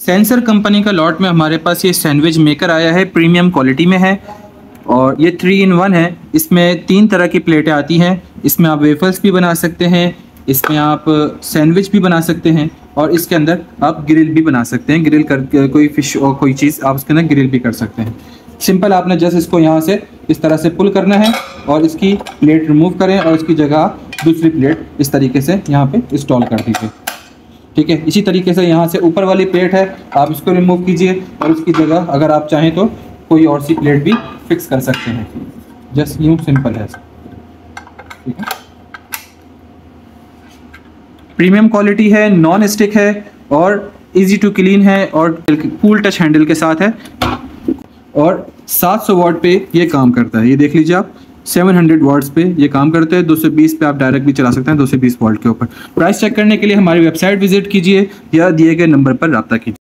Sensor company का lot में हमारे पास ये सैंडविच मेकर आया है, प्रीमियम क्वालिटी में है और ये थ्री इन वन है। इसमें तीन तरह की प्लेटें आती हैं। इसमें आप वेफल्स भी बना सकते हैं, इसमें आप सैंडविच भी बना सकते हैं और इसके अंदर आप ग्रिल भी बना सकते हैं। ग्रिल कर, कोई फ़िश और कोई चीज़ आप उसके अंदर ग्रिल भी कर सकते हैं। सिंपल आपने जस्ट इसको यहाँ से इस तरह से पुल करना है और इसकी प्लेट रिमूव करें और इसकी जगह दूसरी प्लेट इस तरीके से यहाँ पे इंस्टॉल कर दीजिए। ठीक है? इसी तरीके से यहाँ से ऊपर वाली प्लेट है, आप इसको रिमूव कीजिए और उसकी जगह अगर आप चाहें तो कोई और सी प्लेट भी फिक्स कर सकते हैं। जस्ट यूँ सिंपल है। प्रीमियम क्वालिटी है? नॉन स्टिक है और इजी टू क्लीन है और कूल टच हैंडल के साथ है। और 700 सौ वाट पे ये काम करता है। ये देख लीजिए आप 700 वर्ड्स पे ये काम करते हैं 220 पे आप डायरेक्ट भी चला सकते हैं दो सौ बीस वर्ड के ऊपर। प्राइस चेक करने के लिए हमारी वेबसाइट विज़िट कीजिए या दिए गए नंबर पर रब्ता कीजिए।